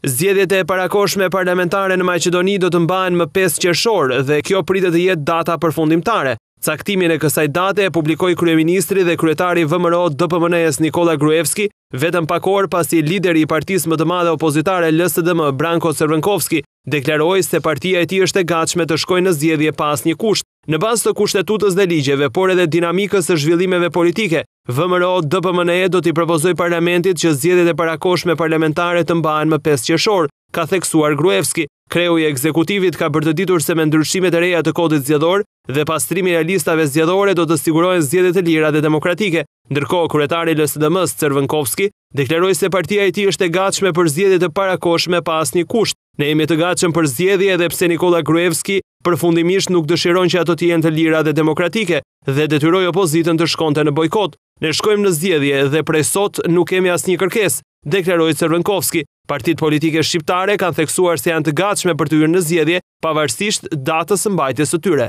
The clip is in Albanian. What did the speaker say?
Zgjedhjet e parakohshme parlamentare në Maqedoni do të mbahen më 5 qershor dhe kjo pritet të jetë data përfundimtare. Caktimin e kësaj date e publikoi kryeministri dhe kryetari i VMRO DPMNE-s Nikola Gruevski, vetëm pak orë pasi lideri i partisë më të madhe opozitare LSDM Branko Crvenkovski deklaroi se partia e tij është e gatshme të shkojë në zgjedhje pa asnjë kusht, në bazë të Kushtetutës dhe ligjeve, por edhe dinamikës së zhvillimeve politike, VMRO-DPMNE do t'i propozojë Parlamentit që zgjedhjet e parakohshme parlamentare të mbahen më pesë qershor, ka theksuar Gruevski. Kreu i ekzekutivit ka bërë të ditur se me ndryshimet e reja të Kodit Zgjedhor dhe pastrimin e listave zgjedhore do të sigurohen zgjedhje të lira dhe demokratike. Ndërkohë, kryetari i LSDM-së, Crvenkovski, deklaroi se partia e tij është e gatshme për zgjedhje të parakohshme pa asnjë kusht. Ne jemi të gatshëm për zgjedhje edhe pse Nikola Gruevski përfundimisht nuk dëshiron që ato të jenë të lira dhe demokratike dhe detyroi opozitën të shkonte në bojkot. Ne shkojmë në zgjedhje dhe prej sot nuk kemi asnjë kërkesë, deklaroi Crvenkovski. Partitë politike shqiptare kanë theksuar se janë të gatshme për të hyrë në zgjedhje pavarësisht datës së mbajtjes së tyre.